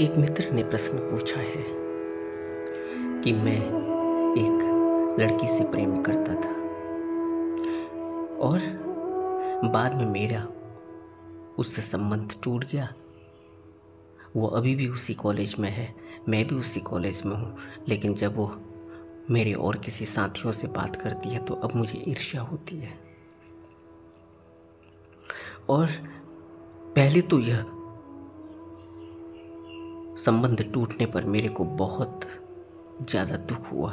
एक मित्र ने प्रश्न पूछा है कि मैं एक लड़की से प्रेम करता था और बाद में मेरा उससे संबंध टूट गया। वो अभी भी उसी कॉलेज में है, मैं भी उसी कॉलेज में हूँ, लेकिन जब वो मेरे और किसी साथियों से बात करती है तो अब मुझे ईर्ष्या होती है। और पहले तो यह संबंध टूटने पर मेरे को बहुत ज़्यादा दुख हुआ।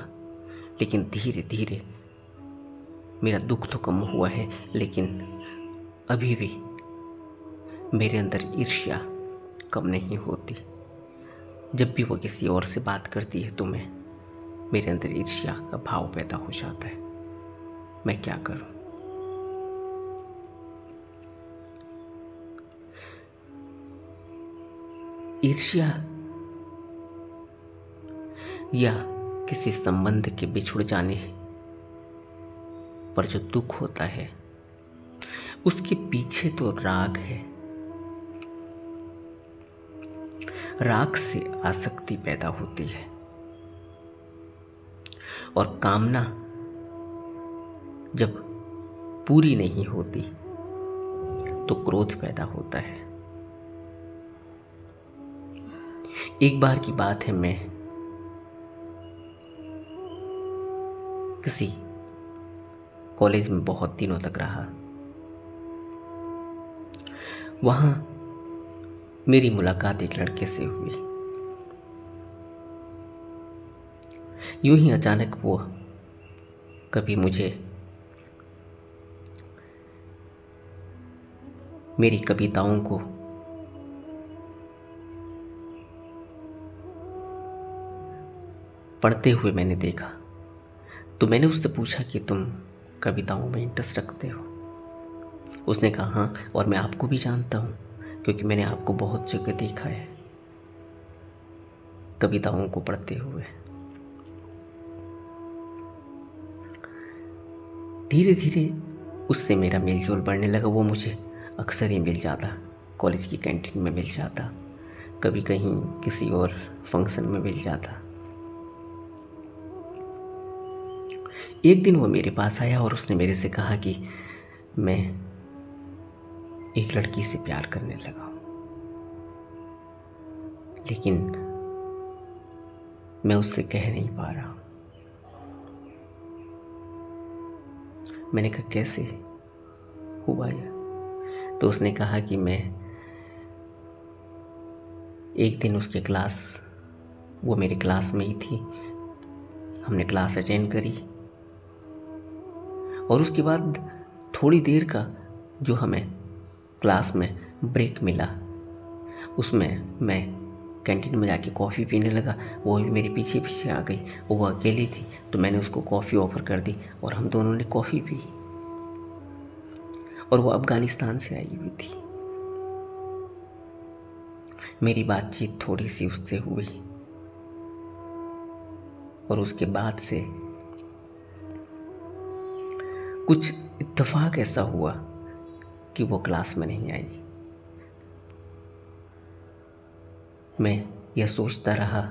लेकिन धीरे धीरे मेरा दुख तो कम हुआ है, लेकिन अभी भी मेरे अंदर ईर्ष्या कम नहीं होती। जब भी वो किसी और से बात करती है तो मैं, मेरे अंदर ईर्ष्या का भाव पैदा हो जाता है। मैं क्या करूँ? ईर्ष्या या किसी संबंध के बिछुड़ जाने पर जो दुख होता है, उसके पीछे तो राग है। राग से आसक्ति पैदा होती है। और कामना जब पूरी नहीं होती तो क्रोध पैदा होता है। एक बार की बात है, मैं किसी कॉलेज में बहुत दिनों तक रहा। वहाँ मेरी मुलाकात एक लड़के से हुई। यूँ ही अचानक वो कभी मुझे मेरी कविताओं को पढ़ते हुए मैंने देखा। तो मैंने उससे पूछा कि तुम कविताओं में इंटरेस्ट रखते हो। उसने कहा हाँ और मैं आपको भी जानता हूँ, क्योंकि मैंने आपको बहुत जगह देखा है। कविताओं को पढ़ते हुए। धीरे धीरे उससे मेरा मेलजोल बढ़ने लगा। वो मुझे अक्सर ही मिल जाता, कॉलेज की कैंटीन में मिल जाता, कभी कहीं किसी और फ़ंक्शन में मिल जाता। एक दिन वो मेरे पास आया और उसने मेरे से कहा कि मैं एक लड़की से प्यार करने लगा लेकिन मैं उससे कह नहीं पा रहा मैंने कहा, कैसे? हुआ यह? तो उसने कहा कि मैं एक दिन उसके क्लास, वो मेरे क्लास में ही थी। हमने क्लास अटेंड करी। और उसके बाद थोड़ी देर का जो हमें क्लास में ब्रेक मिला, उसमें मैं कैंटीन में जाके कॉफ़ी पीने लगा। वो भी मेरे पीछे पीछे आ गई, वो अकेली थी तो मैंने उसको कॉफ़ी ऑफ़र कर दी और हम दोनों ने कॉफ़ी पी। और वो अफ़गानिस्तान से आई हुई थी। मेरी बातचीत थोड़ी सी उससे हुई। और उसके बाद से कुछ इत्तेफाक ऐसा हुआ कि वो क्लास में नहीं आई। मैं यह सोचता रहा,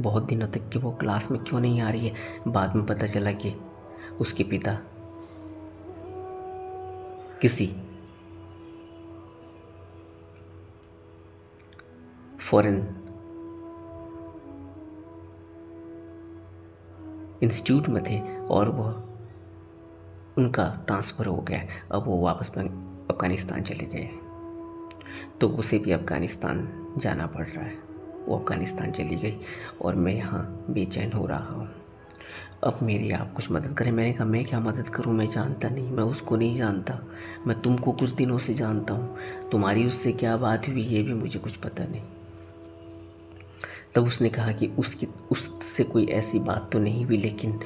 बहुत दिनों तक कि वो क्लास में क्यों नहीं आ रही है? बाद में पता चला कि उसके पिता किसी फॉरेन इंस्टीट्यूट में थे और वह उनका ट्रांसफ़र हो गया अब वो वापस अफ़गानिस्तान चले गए तो उसे भी अफ़गानिस्तान जाना पड़ रहा है। वो अफ़गानिस्तान चली गई और मैं यहाँ बेचैन हो रहा हूँ। अब मेरी आप कुछ मदद करें। मैंने कहा, मैं क्या मदद करूँ? मैं जानता नहीं। मैं उसको नहीं जानता। मैं तुमको कुछ दिनों से जानता हूँ। तुम्हारी उससे क्या बात हुई, ये भी मुझे कुछ पता नहीं। तब उसने कहा कि उसकी, उससे कोई ऐसी बात तो नहीं हुई, लेकिन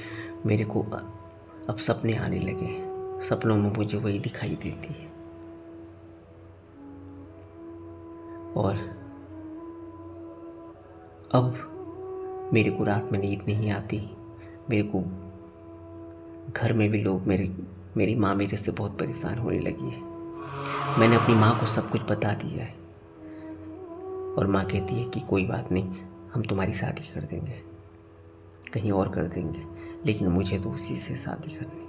मेरे को अब सपने आने लगे सपनों में मुझे वही दिखाई देती है। और अब मेरे को रात में नींद नहीं आती। मेरे को घर में भी लोग मेरे, मेरी माँ मेरे से बहुत परेशान होने लगी है। मैंने अपनी माँ को सब कुछ बता दिया है। और माँ कहती है कि कोई बात नहीं, हम तुम्हारी शादी कर देंगे। कहीं और कर देंगे। लेकिन मुझे तो उसी से शादी करनी है।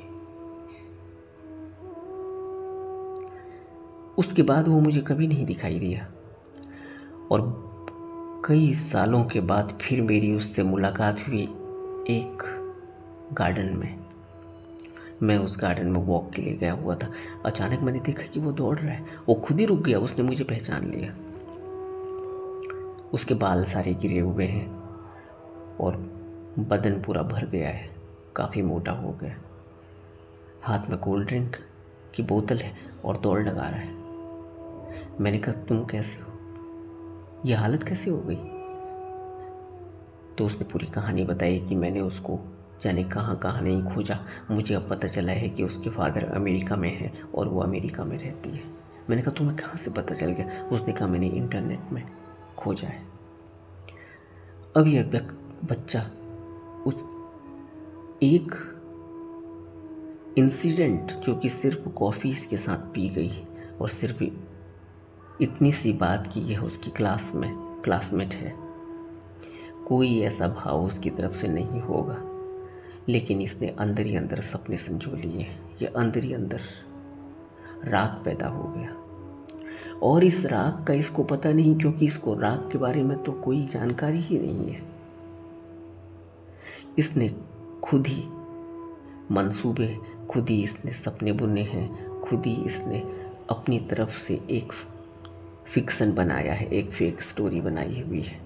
उसके बाद वो मुझे कभी नहीं दिखाई दिया। और कई सालों के बाद फिर मेरी उससे मुलाकात हुई एक गार्डन में। मैं उस गार्डन में वॉक के लिए गया हुआ था। अचानक मैंने देखा कि वो दौड़ रहा है। वो खुद ही रुक गया। उसने मुझे पहचान लिया। उसके बाल सारे गिरे हुए हैं और बदन पूरा भर गया है। काफ़ी मोटा हो गया हाथ में कोल्ड ड्रिंक की बोतल है और दौड़ लगा रहा है। मैंने कहा, तुम कैसे हो? यह हालत कैसे हो गई? तो उसने पूरी कहानी बताई कि मैंने उसको जाने कहाँ कहाँ नहीं खोजा। मुझे अब पता चला है कि उसके फादर अमेरिका में है और वो अमेरिका में रहती है। मैंने कहा, तुम्हें कहाँ से पता चल गया? उसने कहा, मैंने इंटरनेट में खोजा है। अब यह बच्चा उस एक इंसिडेंट जो कि सिर्फ़ कॉफ़ी के साथ पी गई और सिर्फ़ इतनी सी बात की यह उसकी क्लास में क्लासमेट है। कोई ऐसा भाव उसकी तरफ़ से नहीं होगा। लेकिन इसने अंदर ही अंदर सपने संजो लिए। ये अंदर ही अंदर राग पैदा हो गया। और इस राग का इसको पता नहीं क्योंकि इसको राग के बारे में तो कोई जानकारी ही नहीं है। इसने खुद ही। मंसूबे खुद ही इसने, सपने बुने हैं, खुद ही इसने अपनी तरफ़ से एक फिक्सन बनाया है, एक फेक स्टोरी बनाई हुई है।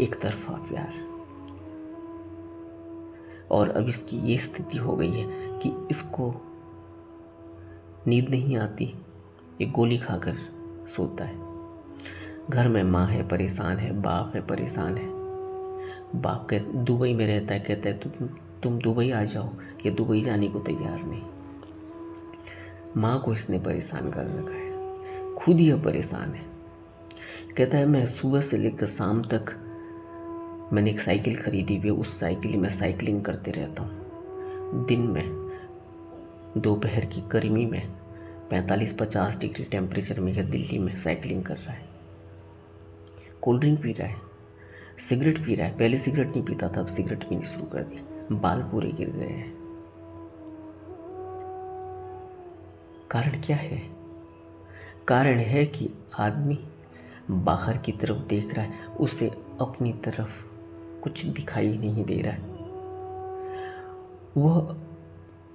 एक तरफा प्यार। और अब इसकी ये स्थिति हो गई है कि इसको नींद नहीं आती, ये गोली खाकर सोता है। घर में माँ है, परेशान है, बाप है, परेशान है। बाप के दुबई में रहता है, कहता है, तुम तुम दुबई आ जाओ, या दुबई जाने को तैयार नहीं। माँ को इसने परेशान कर रखा है। खुद ही परेशान है। कहता है, मैं सुबह से लेकर शाम तक मैंने एक साइकिल खरीदी हुई उस साइकिल में साइकिलिंग करते रहता हूँ। दिन में, दोपहर की गर्मी में पैंतालीस पचास डिग्री टेम्परेचर में यह दिल्ली में साइकिलिंग कर रहा है। कोल्ड ड्रिंक पी रहा है, सिगरेट पी रहा है। पहले सिगरेट नहीं पीता था, अब सिगरेट पीनी शुरू कर दी। बाल पूरे गिर गए हैं। कारण क्या है? कारण है कि आदमी बाहर की तरफ़ देख रहा है, उसे अपनी तरफ़ कुछ दिखाई नहीं दे रहा है। वह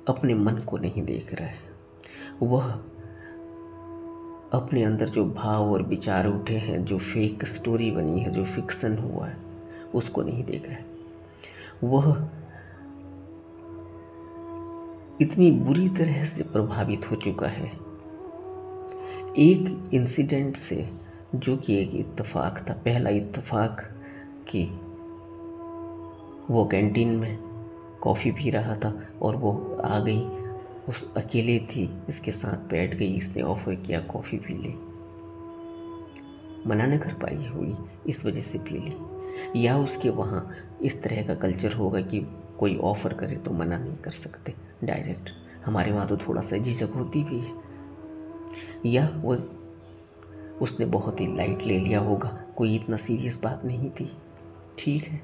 अपने मन को नहीं देख रहा है। वह अपने अंदर जो भाव और विचार उठे हैं, जो फेक स्टोरी बनी है, जो फिक्सन हुआ है, उसको नहीं देख रहा है। वह इतनी बुरी तरह से प्रभावित हो चुका है। एक इंसिडेंट से, जो कि एक इत्तेफाक था, पहला इत्तेफाक कि वो कैंटीन में कॉफ़ी पी रहा था और वो आ गई। उस अकेले थी, इसके साथ बैठ गई, इसने ऑफ़र किया कॉफ़ी पी ली। मना न कर पाई होगी, इस वजह से पी ली। या उसके वहाँ इस तरह का कल्चर होगा कि कोई ऑफ़र करे तो मना नहीं कर सकते। डायरेक्ट हमारे वहाँ तो थोड़ा सा झिझक होती भी है। या वो उसने बहुत ही लाइट ले लिया होगा। कोई इतना सीरियस बात नहीं थी। ठीक है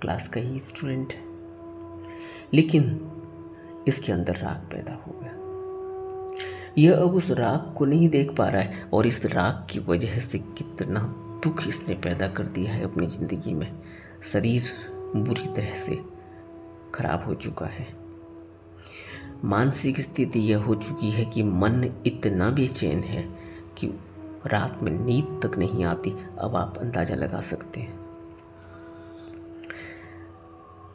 क्लास का ही स्टूडेंट है। लेकिन इसके अंदर राग पैदा हो गया। यह अब उस राग को नहीं देख पा रहा है और इस राग की वजह से कितना दुख इसने पैदा कर दिया है अपनी ज़िंदगी में। शरीर बुरी तरह से खराब हो चुका है। मानसिक स्थिति यह हो चुकी है कि मन इतना बेचैन है कि रात में नींद तक नहीं आती। अब आप अंदाज़ा लगा सकते हैं।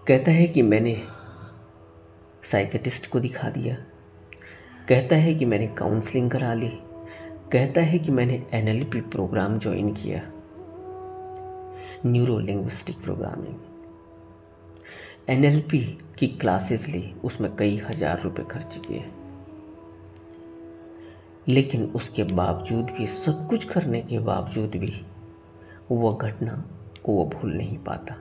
कहता है कि मैंने साइकेटिस्ट को दिखा दिया। कहता है कि मैंने काउंसलिंग करा ली। कहता है कि मैंने एनएलपी प्रोग्राम ज्वाइन किया। न्यूरो लिंग्विस्टिक प्रोग्रामिंग एनएलपी की क्लासेस ली, उसमें कई हज़ार रुपए खर्च किए। लेकिन उसके बावजूद भी, सब कुछ करने के बावजूद भी वह घटना को वो भूल नहीं पाता।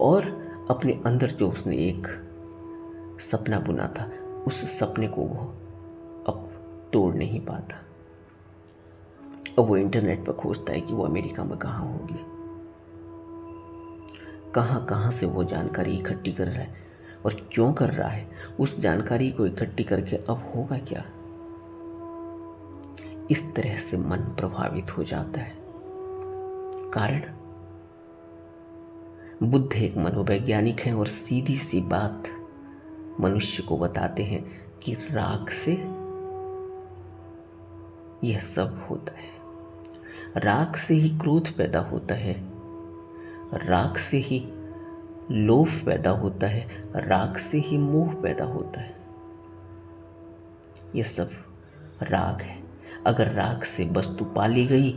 और अपने अंदर जो उसने एक सपना बुना था, उस सपने को वो अब तोड़ नहीं पाता। अब वो इंटरनेट पर खोजता है कि वो अमेरिका में कहाँ होगी। कहाँ कहाँ से वो जानकारी इकट्ठी कर रहा है और क्यों कर रहा है? उस जानकारी को इकट्ठी करके अब होगा क्या? इस तरह से मन प्रभावित हो जाता है। कारण? बुद्ध एक मनोवैज्ञानिक हैं और सीधी सी बात मनुष्य को बताते हैं कि राग से यह सब होता है। राग से ही क्रोध पैदा होता है। राग से ही लोभ पैदा होता है राग से ही मोह पैदा होता है। यह सब राग है। अगर राग से वस्तु पाली गई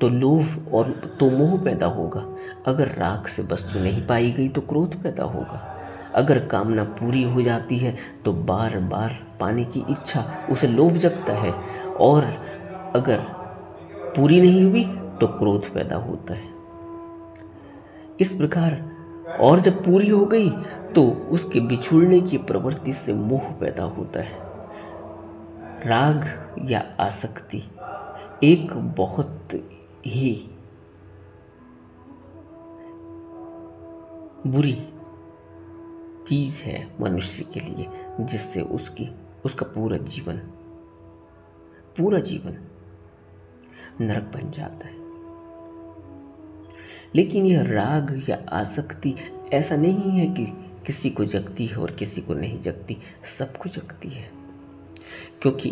तो लोभ और तो मोह पैदा होगा। अगर राग से वस्तु नहीं पाई गई तो क्रोध पैदा होगा। अगर कामना पूरी हो जाती है तो बार बार पाने की इच्छा, उसे लोभ जगता है। और अगर पूरी नहीं हुई तो क्रोध पैदा होता है। इस प्रकार और जब पूरी हो गई तो उसके बिछुड़ने की प्रवृत्ति से मोह पैदा होता है। राग या आसक्ति एक बहुत ही बुरी चीज़ है मनुष्य के लिए, जिससे उसकी, उसका पूरा जीवन पूरा जीवन नरक बन जाता है। लेकिन यह राग या आसक्ति ऐसा नहीं है कि किसी को जगती है और किसी को नहीं जगती सबको जगती है। क्योंकि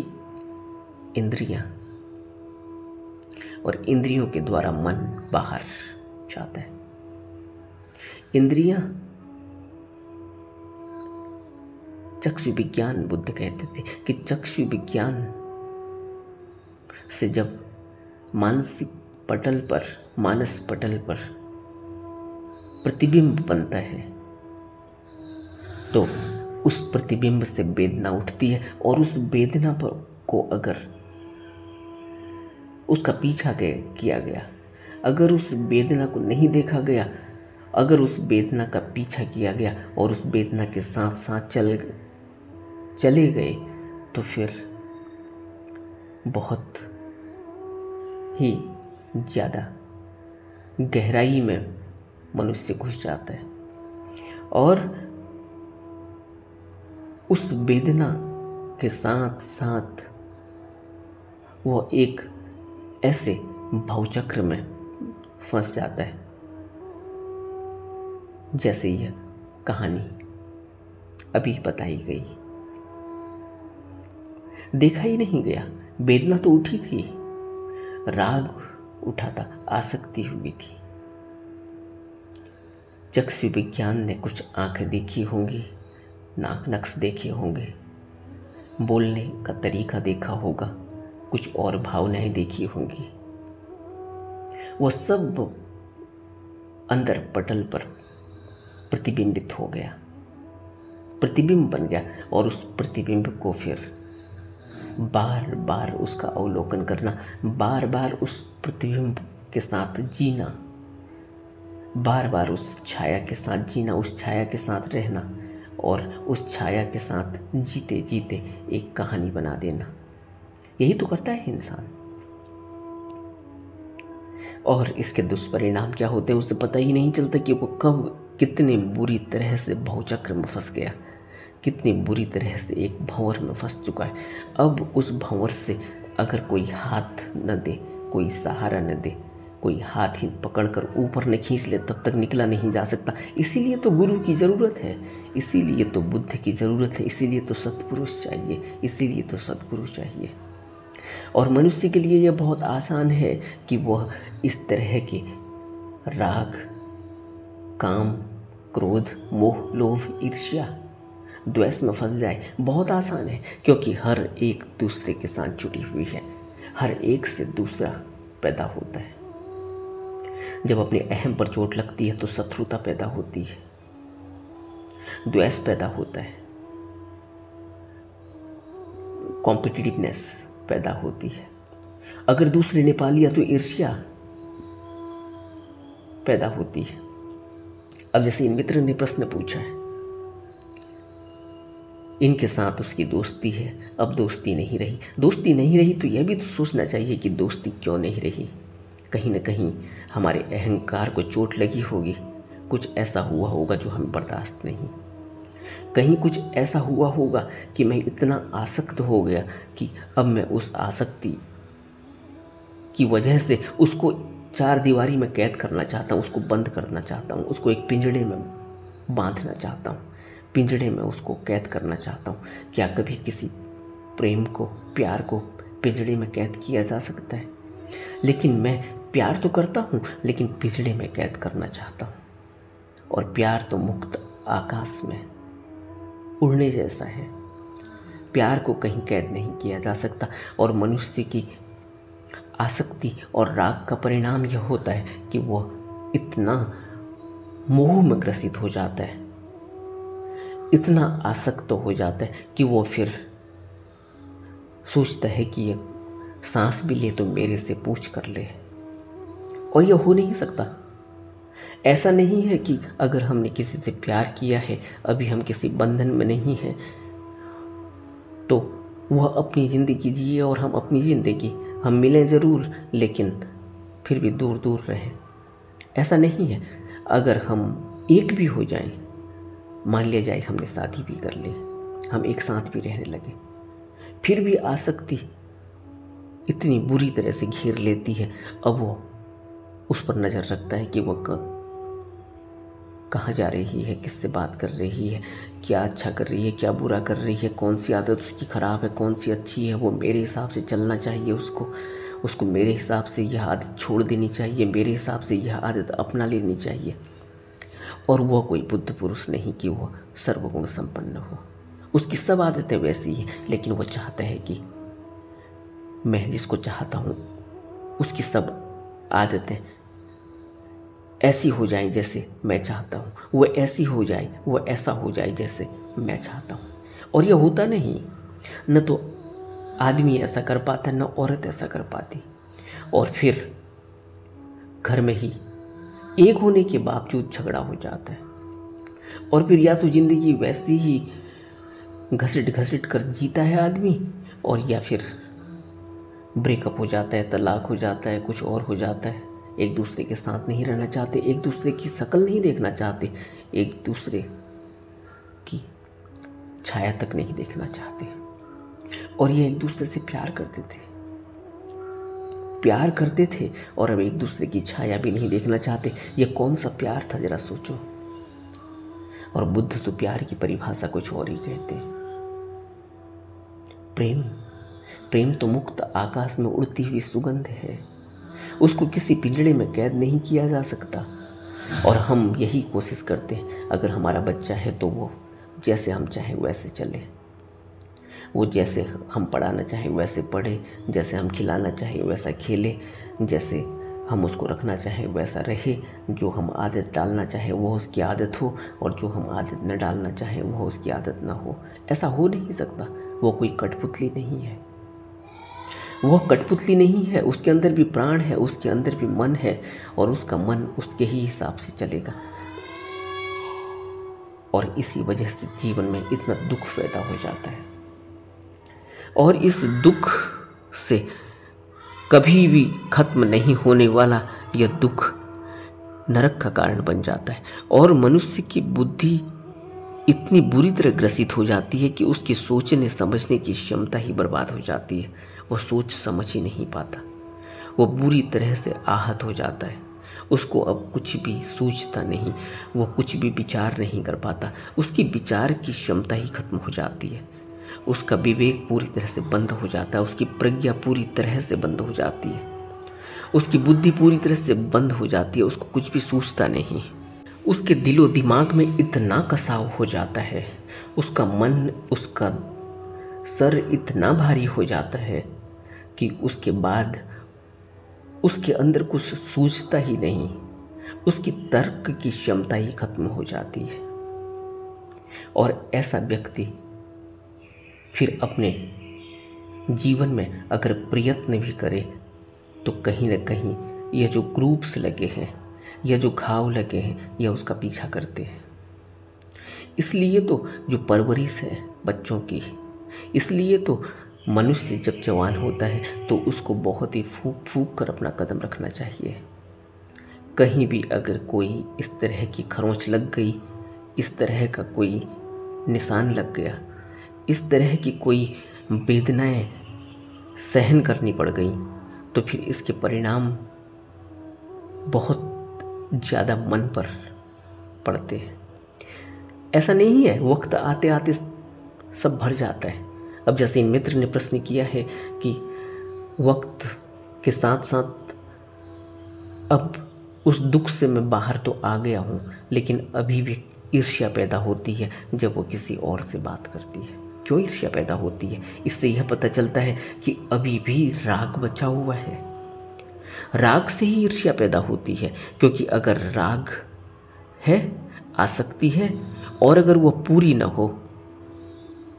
इंद्रियाँ और इंद्रियों के द्वारा मन बाहर जाता है। इंद्रियाँ चक्षु विज्ञान बुद्ध कहते थे कि चक्षु विज्ञान से जब मानसिक पटल पर मानस पटल पर प्रतिबिंब बनता है। तो उस प्रतिबिंब से वेदना उठती है और उस वेदना पर को अगर उसका पीछा किया गया, अगर उस वेदना को नहीं देखा गया, अगर उस वेदना का पीछा किया गया और उस वेदना के साथ साथ चल चले गए तो फिर बहुत ही ज़्यादा गहराई में मनुष्य घुस जाता है। और उस वेदना के साथ साथ वो एक ऐसे भावचक्र में फंस जाता है। जैसे यह कहानी अभी बताई गई देखा ही नहीं गया। वेदना तो उठी थी। राग उठा था आसक्ति हुई थी। चक्षु विज्ञान ने कुछ आँखें देखी होंगी, नाक नक्श देखे होंगे। बोलने का तरीका देखा होगा, कुछ और भावनाएँ देखी होंगी। वो सब अंदर पटल पर प्रतिबिंबित हो गया। प्रतिबिंब बन गया और उस प्रतिबिंब को फिर बार बार उसका अवलोकन करना, बार बार उस प्रतिबिंब के साथ जीना, बार बार उस छाया के साथ जीना, उस छाया के साथ रहना और उस छाया के साथ जीते जीते एक कहानी बना देना। यही तो करता है इंसान। और इसके दुष्परिणाम क्या होते हैं उसे पता ही नहीं चलता कि वो कब कितने बुरी तरह से बहुचक्र में फंस गया। कितनी बुरी तरह से एक भंवर में फंस चुका है। अब उस भंवर से अगर कोई हाथ न दे, कोई सहारा न दे, कोई हाथ ही पकड़ कर ऊपर न खींच ले, तब तक निकला नहीं जा सकता। इसीलिए तो गुरु की ज़रूरत है, इसीलिए तो बुद्ध की ज़रूरत है, इसीलिए तो सत्पुरुष चाहिए, इसीलिए तो सदगुरु चाहिए। और मनुष्य के लिए यह बहुत आसान है कि वह इस तरह के राग, काम, क्रोध, मोह, लोभ, ईर्ष्या द्वेष में फंस जाए, बहुत आसान है, क्योंकि हर एक दूसरे के साथ जुड़ी हुई है। हर एक से दूसरा पैदा होता है। जब अपने अहम पर चोट लगती है तो शत्रुता पैदा होती है। द्वेष पैदा होता है। कॉम्पिटिटिवनेस पैदा होती है। अगर दूसरे ने पा लिया तो ईर्ष्या पैदा होती है। अब जैसे मित्र ने प्रश्न पूछा है इनके साथ उसकी दोस्ती है। अब दोस्ती नहीं रही। दोस्ती नहीं रही तो यह भी तो सोचना चाहिए कि दोस्ती क्यों नहीं रही। कहीं ना कहीं हमारे अहंकार को चोट लगी होगी। कुछ ऐसा हुआ होगा जो हमें बर्दाश्त नहीं। कहीं कुछ ऐसा हुआ होगा कि मैं इतना आसक्त हो गया कि अब मैं उस आसक्ति की वजह से उसको चार दीवारी में कैद करना चाहता हूँ, उसको बंद करना चाहता हूँ, उसको एक पिंजड़े में बांधना चाहता हूँ। पिंजड़े में उसको कैद करना चाहता हूँ। क्या कभी किसी प्रेम को, प्यार को पिंजड़े में कैद किया जा सकता है? लेकिन मैं प्यार तो करता हूँ, लेकिन पिंजड़े में कैद करना चाहता हूँ। और प्यार तो मुक्त आकाश में उड़ने जैसा है। प्यार को कहीं कैद नहीं किया जा सकता, और मनुष्य की आसक्ति और राग का परिणाम यह होता है कि वह इतना मोह में ग्रसित हो जाता है। इतना आसक्त हो जाता है कि वो फिर सोचता है कि ये सांस भी ले तो मेरे से पूछ कर ले। और यह हो नहीं सकता। ऐसा नहीं है कि अगर हमने किसी से प्यार किया है, अभी हम किसी बंधन में नहीं हैं तो वह अपनी ज़िंदगी जिए और हम अपनी ज़िंदगी, हम मिलें ज़रूर, लेकिन फिर भी दूर दूर रहें। ऐसा नहीं है। अगर हम एक भी हो जाएँ मान लिया जाए हमने शादी भी कर ली, हम एक साथ भी रहने लगे। फिर भी आसक्ति इतनी बुरी तरह से घेर लेती है, अब वो उस पर नज़र रखता है कि वह कहाँ जा रही है, किससे बात कर रही है, क्या अच्छा कर रही है, क्या बुरा कर रही है, कौन सी आदत उसकी ख़राब है, कौन सी अच्छी है, वो मेरे हिसाब से चलना चाहिए उसको उसको मेरे हिसाब से यह आदत छोड़ देनी चाहिए, मेरे हिसाब से यह आदत अपना लेनी चाहिए। और वह कोई बुद्ध पुरुष नहीं कि वह सर्वगुण संपन्न हो। उसकी सब आदतें वैसी हैं, लेकिन वह चाहता है कि मैं जिसको चाहता हूँ, उसकी सब आदतें ऐसी हो जाए जैसे मैं चाहता हूँ। वह ऐसी हो जाए वह ऐसा हो जाए जैसे मैं चाहता हूँ। और यह होता नहीं। न तो आदमी ऐसा कर पाता, न औरत ऐसा कर पाती। और फिर घर में ही एक होने के बावजूद झगड़ा हो जाता है। और फिर या तो ज़िंदगी वैसी ही घसीट घसीट कर जीता है आदमी, और या फिर ब्रेकअप हो जाता है, तलाक हो जाता है, कुछ और हो जाता है। एक दूसरे के साथ नहीं रहना चाहते, एक दूसरे की शक्ल नहीं देखना चाहते, एक दूसरे की छाया तक नहीं देखना चाहते। और ये एक दूसरे से प्यार करते थे। प्यार करते थे और अब एक दूसरे की छाया भी नहीं देखना चाहते। ये कौन सा प्यार था, जरा सोचो। और बुद्ध तो प्यार की परिभाषा कुछ और ही कहते प्रेम प्रेम तो मुक्त आकाश में उड़ती हुई सुगंध है। उसको किसी पिंजड़े में कैद नहीं किया जा सकता। और हम यही कोशिश करते हैं, अगर हमारा बच्चा है तो वो, जैसे हम चाहें वैसे चले। वो जैसे हम पढ़ाना चाहें, वैसे पढ़े, जैसे हम खिलाना चाहें, वैसा खेले, जैसे हम उसको रखना चाहें, वैसा रहे। जो हम आदत डालना चाहें वो उसकी आदत हो, और जो हम आदत न डालना चाहें वो उसकी आदत ना हो। ऐसा हो नहीं सकता। वो कोई कठपुतली नहीं है। वह कठपुतली नहीं है। उसके अंदर भी प्राण है, उसके अंदर भी मन है, और उसका मन उसके ही हिसाब से चलेगा। और इसी वजह से जीवन में इतना दुख पैदा हो जाता है। और इस दुख से कभी भी खत्म नहीं होने वाला यह दुख नरक का कारण बन जाता है। और मनुष्य की बुद्धि इतनी बुरी तरह ग्रसित हो जाती है कि उसकी सोचने समझने की क्षमता ही बर्बाद हो जाती है। वह सोच समझ ही नहीं पाता। वो बुरी तरह से आहत हो जाता है। उसको अब कुछ भी सोचता नहीं वो कुछ भी विचार नहीं कर पाता। उसकी विचार की क्षमता ही खत्म हो जाती है। उसका विवेक पूरी तरह से बंद हो जाता है, उसकी प्रज्ञा पूरी तरह से बंद हो जाती है। उसकी बुद्धि पूरी तरह से बंद हो जाती है, उसको कुछ भी सोचता नहीं। उसके दिलो दिमाग में इतना कसाव हो जाता है, उसका मन, उसका सर इतना भारी हो जाता है कि उसके बाद उसके अंदर कुछ सूझता ही नहीं, उसकी तर्क की क्षमता ही खत्म हो जाती है। और ऐसा व्यक्ति फिर अपने जीवन में अगर प्रयत्न भी करे तो कहीं ना कहीं यह जो ग्रुप्स लगे हैं या जो घाव लगे हैं, यह उसका पीछा करते हैं। इसलिए तो जो परवरिश है बच्चों की, इसलिए तो मनुष्य जब जवान होता है तो उसको बहुत ही फूक फूक कर अपना कदम रखना चाहिए। कहीं भी अगर कोई इस तरह की खरोंच लग गई, इस तरह का कोई निशान लग गया इस तरह की कोई वेदनाएँ सहन करनी पड़ गई तो फिर इसके परिणाम बहुत ज़्यादा मन पर पड़ते हैं। ऐसा नहीं है, वक्त आते आते सब भर जाता है। अब जैसे इन मित्र ने प्रश्न किया है कि वक्त के साथ साथ अब उस दुख से मैं बाहर तो आ गया हूँ, लेकिन अभी भी ईर्ष्या पैदा होती है जब वो किसी और से बात करती है। क्यों ईर्ष्या पैदा होती है? इससे यह पता चलता है कि अभी भी राग बचा हुआ है। राग से ही ईर्ष्या पैदा होती है, क्योंकि अगर राग है, आसक्ति है, और अगर वह पूरी ना हो,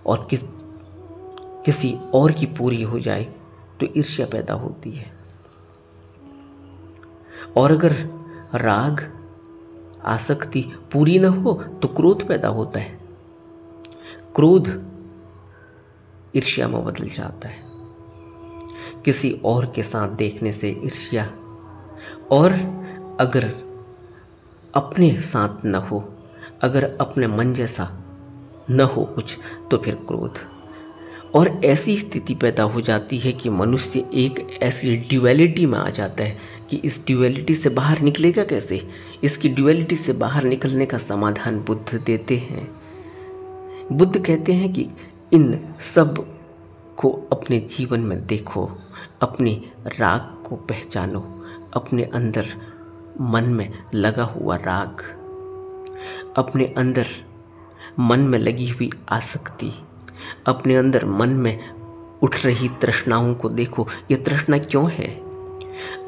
और किस, किसी और की पूरी हो जाए तो ईर्ष्या पैदा होती है। और अगर राग, आसक्ति पूरी न हो तो क्रोध पैदा होता है। क्रोध ईर्ष्या में बदल जाता है। किसी और के साथ देखने से ईर्ष्या, और अगर अपने साथ न हो, अगर अपने मन जैसा न हो कुछ तो फिर क्रोध। और ऐसी स्थिति पैदा हो जाती है कि मनुष्य एक ऐसी ड्यूअलिटी में आ जाता है कि इस ड्यूअलिटी से बाहर निकलेगा कैसे? इसकी ड्यूअलिटी से बाहर निकलने का समाधान बुद्ध देते हैं। बुद्ध कहते हैं कि इन सबको अपने जीवन में देखो, अपने राग को पहचानो, अपने अंदर मन में लगा हुआ राग, अपने अंदर मन में लगी हुई आसक्ति, अपने अंदर मन में उठ रही तृष्णाओं को देखो। ये तृष्णा क्यों है?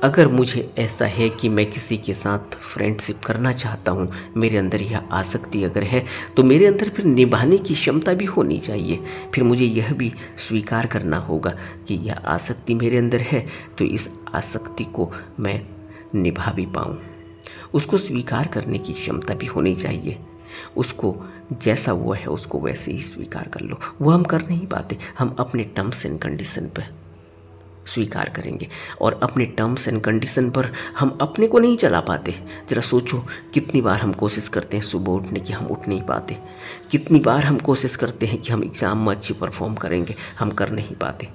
अगर मुझे ऐसा है कि मैं किसी के साथ फ्रेंडशिप करना चाहता हूँ, मेरे अंदर यह आसक्ति अगर है तो मेरे अंदर फिर निभाने की क्षमता भी होनी चाहिए। फिर मुझे यह भी स्वीकार करना होगा कि यह आसक्ति मेरे अंदर है तो इस आसक्ति को मैं निभा भी पाऊँ। उसको स्वीकार करने की क्षमता भी होनी चाहिए। उसको जैसा वो है, उसको वैसे ही स्वीकार कर लो। वो हम कर नहीं पाते। हम अपने टर्म्स एंड कंडीशन पर स्वीकार करेंगे। और अपने टर्म्स एंड कंडीशन पर हम अपने को नहीं चला पाते। ज़रा सोचो, कितनी बार हम कोशिश करते हैं सुबह उठने की, हम उठ नहीं पाते। कितनी बार हम कोशिश करते हैं कि हम एग्ज़ाम में अच्छी परफॉर्म करेंगे, हम कर नहीं पाते।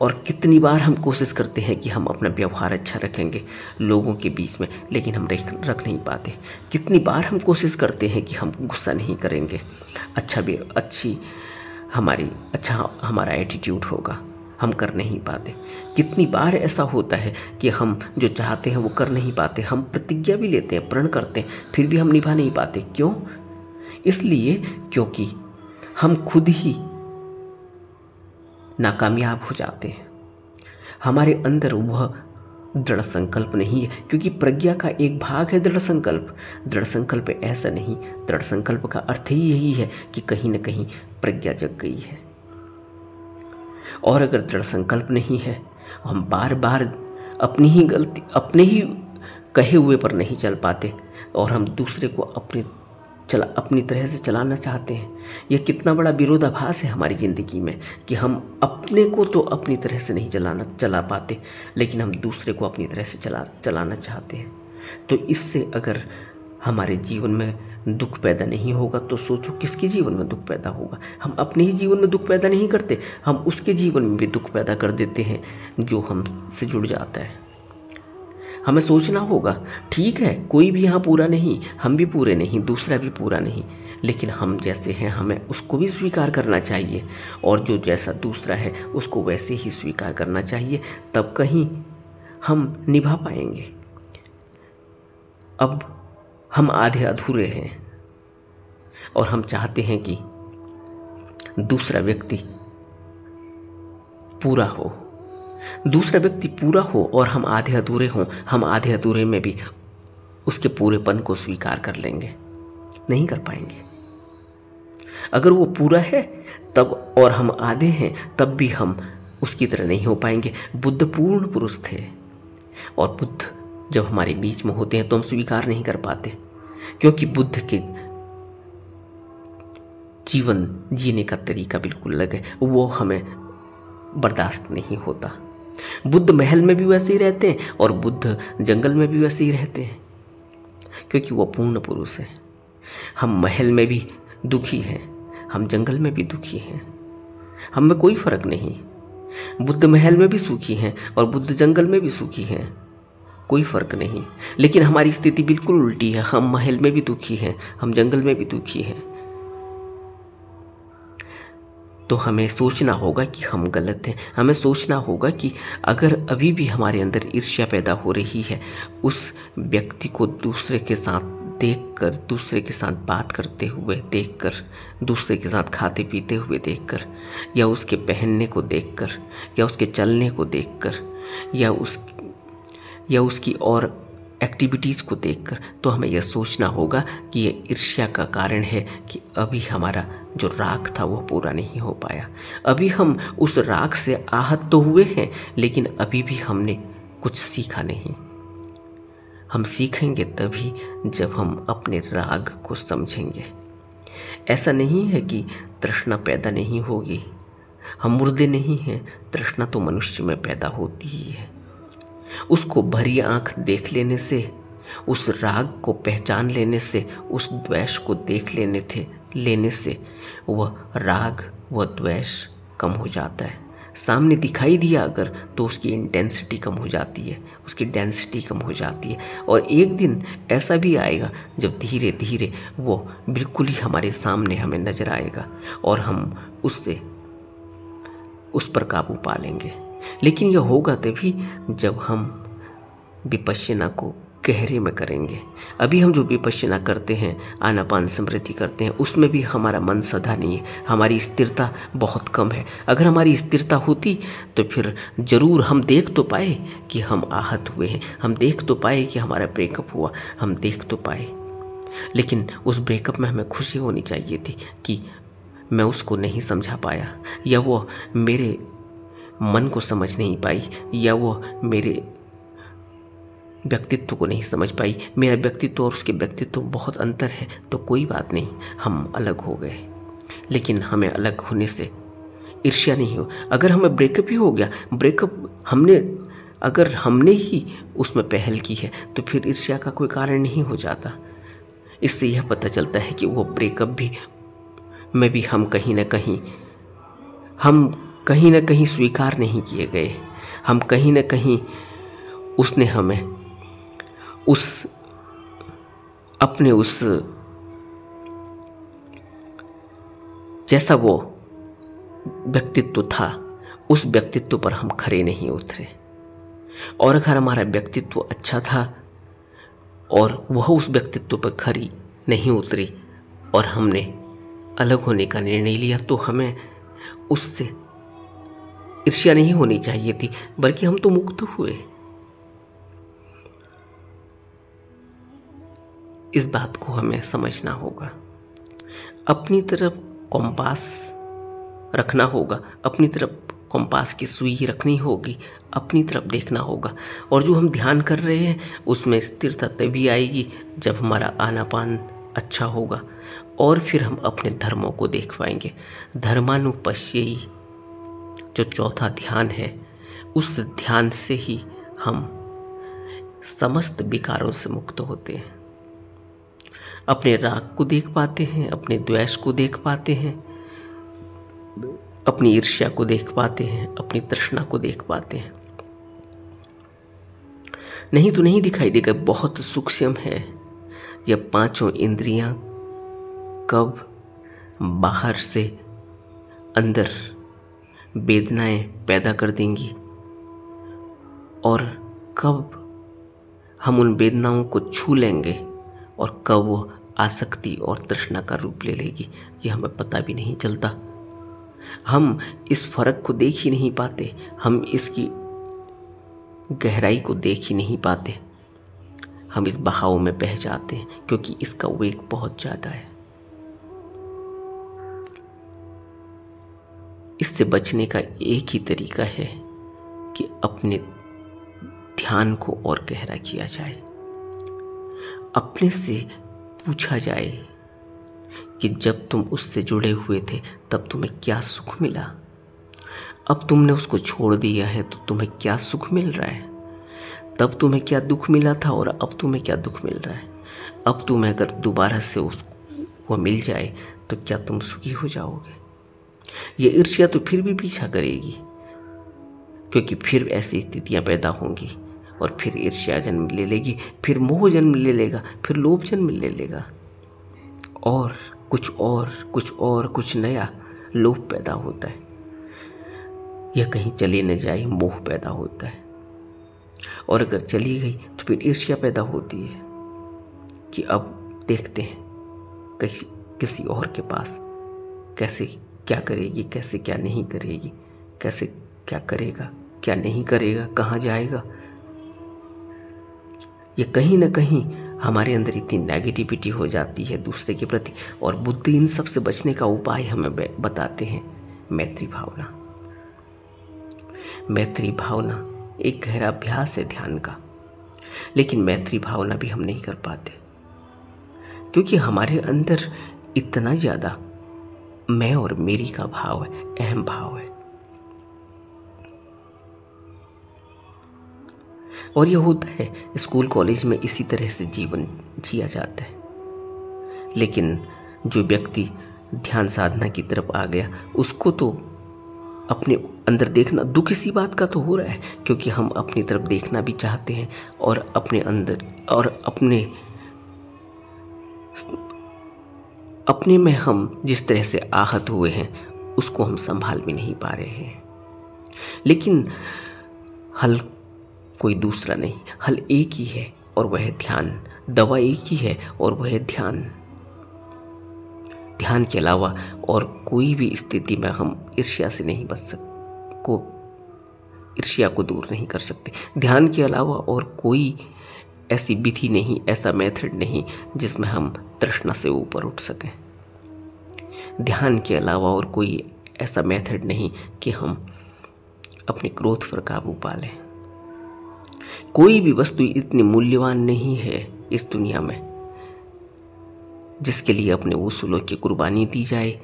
और कितनी बार हम कोशिश करते हैं कि हम अपना व्यवहार अच्छा रखेंगे लोगों के बीच में, लेकिन हम रख रख नहीं पाते। कितनी बार हम कोशिश करते हैं कि हम गुस्सा नहीं करेंगे। अच्छा भी, अच्छी हमारी अच्छा हमारा एटीट्यूड होगा। हम कर नहीं पाते। कितनी बार ऐसा होता है कि हम जो चाहते हैं वो कर नहीं पाते, हम प्रतिज्ञा भी लेते हैं, प्रण करते हैं, फिर भी हम निभा नहीं पाते। क्यों? इसलिए क्योंकि हम खुद ही नाकामयाब हो जाते हैं। हमारे अंदर वह दृढ़ संकल्प नहीं है, क्योंकि प्रज्ञा का एक भाग है दृढ़ संकल्प। दृढ़ संकल्प ऐसा नहीं, दृढ़ संकल्प का अर्थ ही यही है कि कहीं ना कहीं प्रज्ञा जग गई है। और अगर दृढ़ संकल्प नहीं है, हम बार बार अपनी ही गलती, अपने ही कहे हुए पर नहीं चल पाते और हम दूसरे को अपने चला, अपनी तरह से चलाना चाहते हैं। यह कितना बड़ा विरोधाभास है हमारी ज़िंदगी में कि हम अपने को तो अपनी तरह से नहीं चलाना, चला पाते, लेकिन हम दूसरे को अपनी तरह से चला, चलाना चाहते हैं। तो इससे अगर हमारे जीवन में दुख पैदा नहीं होगा तो सोचो किसके जीवन में दुख पैदा होगा? हम अपने ही जीवन में दुख पैदा नहीं करते, हम उसके जीवन में भी दुख पैदा कर देते हैं जो हमसे जुड़ जाता है। हमें सोचना होगा, ठीक है, कोई भी यहाँ पूरा नहीं, हम भी पूरे नहीं, दूसरा भी पूरा नहीं, लेकिन हम जैसे हैं, हमें उसको भी स्वीकार करना चाहिए, और जो जैसा दूसरा है, उसको वैसे ही स्वीकार करना चाहिए, तब कहीं हम निभा पाएँगे। अब हम आधे अधूरे हैं और हम चाहते हैं कि दूसरा व्यक्ति पूरा हो। दूसरा व्यक्ति पूरा हो और हम आधे अधूरे हों, हम आधे अधूरे में भी उसके पूरेपन को स्वीकार कर लेंगे, नहीं कर पाएँगे। अगर वो पूरा है, तब और हम आधे हैं, तब भी हम उसकी तरह नहीं हो पाएँगे। बुद्ध पूर्ण पुरुष थे और बुद्ध जब हमारे बीच में होते हैं तो हम स्वीकार नहीं कर पाते। क्योंकि बुद्ध के जीवन जीने का तरीका बिल्कुल अलग है। वो हमें बर्दाश्त नहीं होता। बुद्ध महल में भी वैसे ही रहते हैं और बुद्ध जंगल में भी वैसे ही रहते हैं, क्योंकि वो पूर्ण पुरुष है। हम महल में भी दुखी हैं, हम जंगल में भी दुखी हैं, हम में कोई फ़र्क नहीं। बुद्ध महल में भी सुखी हैं और बुद्ध जंगल में भी सुखी हैं। कोई फ़र्क नहीं। लेकिन हमारी स्थिति बिल्कुल उल्टी है। हम महल में भी दुखी हैं। हम जंगल में भी दुखी हैं। तो हमें सोचना होगा कि हम गलत हैं। हमें सोचना होगा कि अगर अभी भी हमारे अंदर ईर्ष्या पैदा हो रही है, उस व्यक्ति को दूसरे के साथ देखकर, दूसरे के साथ बात करते हुए देखकर, दूसरे के साथ खाते पीते हुए देखकर, या उसके पहनने को देखकर, या उसके चलने को देखकर, या उस या उसकी और एक्टिविटीज़ को देखकर तो हमें यह सोचना होगा कि यह ईर्ष्या का कारण है कि अभी हमारा जो राग था वह पूरा नहीं हो पाया। अभी हम उस राग से आहत तो हुए हैं, लेकिन अभी भी हमने कुछ सीखा नहीं। हम सीखेंगे तभी जब हम अपने राग को समझेंगे। ऐसा नहीं है कि तृष्णा पैदा नहीं होगी। हम मुर्दे नहीं हैं, तृष्णा तो मनुष्य में पैदा होती ही है। उसको भरी आँख देख लेने से, उस राग को पहचान लेने से, उस द्वेष को देख लेने थे, लेने से वह राग, वह द्वेष कम हो जाता है। सामने दिखाई दिया अगर तो उसकी इंटेंसिटी कम हो जाती है, उसकी डेंसिटी कम हो जाती है। और एक दिन ऐसा भी आएगा, जब धीरे धीरे वो बिल्कुल ही हमारे सामने हमें नज़र आएगा और हम उससे, उस पर काबू पा लेंगे। लेकिन यह होगा तभी जब हम विपश्यना को गहरे में करेंगे। अभी हम जो विपश्यना करते हैं, आनापान समृद्धि करते हैं, उसमें भी हमारा मन सदा नहीं है। हमारी स्थिरता बहुत कम है। अगर हमारी स्थिरता होती तो फिर ज़रूर हम देख तो पाए कि हम आहत हुए हैं। हम देख तो पाए कि हमारा ब्रेकअप हुआ। हम देख तो पाए। लेकिन उस ब्रेकअप में हमें खुशी होनी चाहिए थी कि मैं उसको नहीं समझा पाया। या वो मेरे मन को समझ नहीं पाई या वो मेरे व्यक्तित्व को नहीं समझ पाई। मेरा व्यक्तित्व और उसके व्यक्तित्व बहुत अंतर है तो कोई बात नहीं, हम अलग हो गए। लेकिन हमें अलग होने से ईर्ष्या नहीं हो अगर हमें ब्रेकअप ही हो गया ब्रेकअप हमने, अगर हमने ही उसमें पहल की है तो फिर ईर्ष्या का कोई कारण नहीं हो जाता। इससे यह पता चलता है कि वो ब्रेकअप भी, में भी हम कहीं ना कहीं, हम कहीं ना कहीं स्वीकार नहीं किए गए। हम कहीं ना कहीं उसने हमें उस, अपने उस जैसा वो व्यक्तित्व था, उस व्यक्तित्व पर हम खरे नहीं उतरे। और अगर हमारा व्यक्तित्व अच्छा था और वह उस व्यक्तित्व पर खरी नहीं उतरी और हमने अलग होने का निर्णय लिया तो हमें उससे ईर्ष्या नहीं होनी चाहिए थी, बल्कि हम तो मुक्त हुए। इस बात को हमें समझना होगा। अपनी तरफ़ कॉम्पास रखना होगा, अपनी तरफ़ कॉम्पास की सुई रखनी होगी, अपनी तरफ़ देखना होगा। और जो हम ध्यान कर रहे हैं, उसमें स्थिरता तभी आएगी जब हमारा आनापान अच्छा होगा, और फिर हम अपने धर्मों को देख पाएँगे। धर्मानुपश्यी जो चौथा ध्यान है, उस ध्यान से ही हम समस्त विकारों से मुक्त होते हैं। अपने राग को देख पाते हैं, अपने द्वेष को देख पाते हैं, अपनी ईर्ष्या को देख पाते हैं, अपनी तृष्णा को देख पाते हैं। नहीं तो नहीं दिखाई देगा, बहुत सूक्ष्म है। यह पाँचों इंद्रियाँ कब बाहर से अंदर वेदनाएँ पैदा कर देंगी। और कब हम उन वेदनाओं को छू लेंगे और कब वो आसक्ति और तृष्णा का रूप ले लेगी, ये हमें पता भी नहीं चलता। हम इस फ़र्क को देख ही नहीं पाते, हम इसकी गहराई को देख ही नहीं पाते। हम इस बहाव में बह जाते हैं, क्योंकि इसका वेग बहुत ज़्यादा है। इससे बचने का एक ही तरीका है कि अपने ध्यान को और गहरा किया जाए। अपने से पूछा जाए कि जब तुम उससे जुड़े हुए थे, तब तुम्हें क्या सुख मिला? अब तुमने उसको छोड़ दिया है तो तुम्हें क्या सुख मिल रहा है? तब तुम्हें क्या दुख मिला था और अब तुम्हें क्या दुख मिल रहा है? अब तुम्हें अगर दोबारा से उस वो मिल जाए तो क्या तुम सुखी हो जाओगे? ये ईर्ष्या तो फिर भी पीछा करेगी। क्योंकि फिर ऐसी स्थितियाँ पैदा होंगी और फिर ईर्ष्या जन्म ले लेगी, फिर मोह जन्म ले लेगा, फिर लोभ जन्म ले लेगा। और कुछ और कुछ और, कुछ नया लोभ पैदा होता है। या कहीं चली न जाए, मोह पैदा होता है। और अगर चली गई तो फिर ईर्ष्या पैदा होती है कि अब देखते हैं किसी और के पास कैसे क्या करेगी, कैसे क्या नहीं करेगी, कैसे क्या करेगा, क्या नहीं करेगा, कहाँ जाएगा? ये कहीं ना कहीं हमारे अंदर इतनी नेगेटिविटी हो जाती है दूसरे के प्रति और बुद्धि इन सबसे बचने का उपाय हमें बताते हैं। मैत्री भावना। मैत्री भावना एक गहरा अभ्यास है ध्यान का, लेकिन मैत्री भावना भी हम नहीं कर पाते। क्योंकि हमारे अंदर इतना ज़्यादा मैं और मेरी का भाव है, अहम भाव है। और यह होता है, स्कूल कॉलेज में इसी तरह से जीवन जिया जाता है। लेकिन जो व्यक्ति ध्यान साधना की तरफ़ आ गया, उसको तो अपने अंदर देखना दुख इसी बात का तो हो रहा है, क्योंकि हम अपनी तरफ़ देखना भी चाहते हैं और अपने अंदर और अपने अपने में हम जिस तरह से आहत हुए हैं, उसको हम संभाल भी नहीं पा रहे हैं। लेकिन हल कोई दूसरा नहीं, हल एक ही है और वह ध्यान, दवा एक ही है और वह ध्यान। ध्यान के अलावा और कोई भी स्थिति में हम ईर्ष्या से नहीं बच सक, को, ईर्ष्या को दूर नहीं कर सकते। ध्यान के अलावा और कोई ऐसी विधि नहीं, ऐसा मेथड नहीं जिसमें हम तृष्णा से ऊपर उठ सकें। ध्यान के अलावा और कोई ऐसा मेथड नहीं कि हम अपने क्रोध पर काबू पा लें। कोई भी वस्तु इतनी मूल्यवान नहीं है इस दुनिया में जिसके लिए अपने उसूलों की कुर्बानी दी जाए।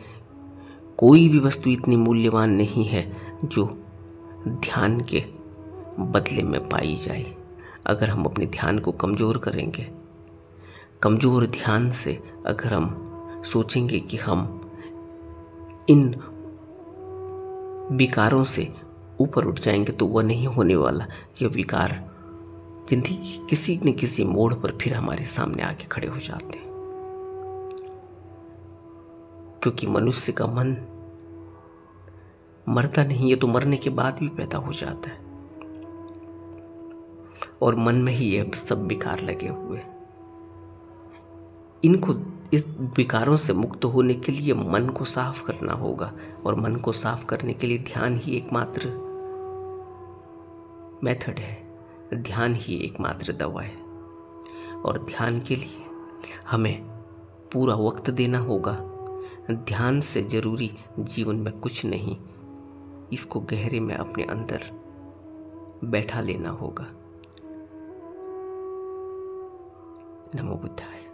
कोई भी वस्तु इतनी मूल्यवान नहीं है जो ध्यान के बदले में पाई जाए। अगर हम अपने ध्यान को कमज़ोर करेंगे, कमज़ोर ध्यान से अगर हम सोचेंगे कि हम इन विकारों से ऊपर उठ जाएँगे तो वह नहीं होने वाला। यह विकार ज़िंदगी किसी न किसी मोड़ पर फिर हमारे सामने आके खड़े हो जाते हैं। क्योंकि मनुष्य का मन मरता नहीं है तो मरने के बाद भी पैदा हो जाता है। और मन में ही ये सब विकार लगे हुए। इनको, इस विकारों से मुक्त होने के लिए मन को साफ़ करना होगा और मन को साफ़ करने के लिए ध्यान ही एकमात्र मेथड है। ध्यान ही एकमात्र दवा है। और ध्यान के लिए हमें पूरा वक्त देना होगा। ध्यान से ज़रूरी जीवन में कुछ नहीं, इसको गहरे में अपने अंदर बैठा लेना होगा। नमो बुद्धाय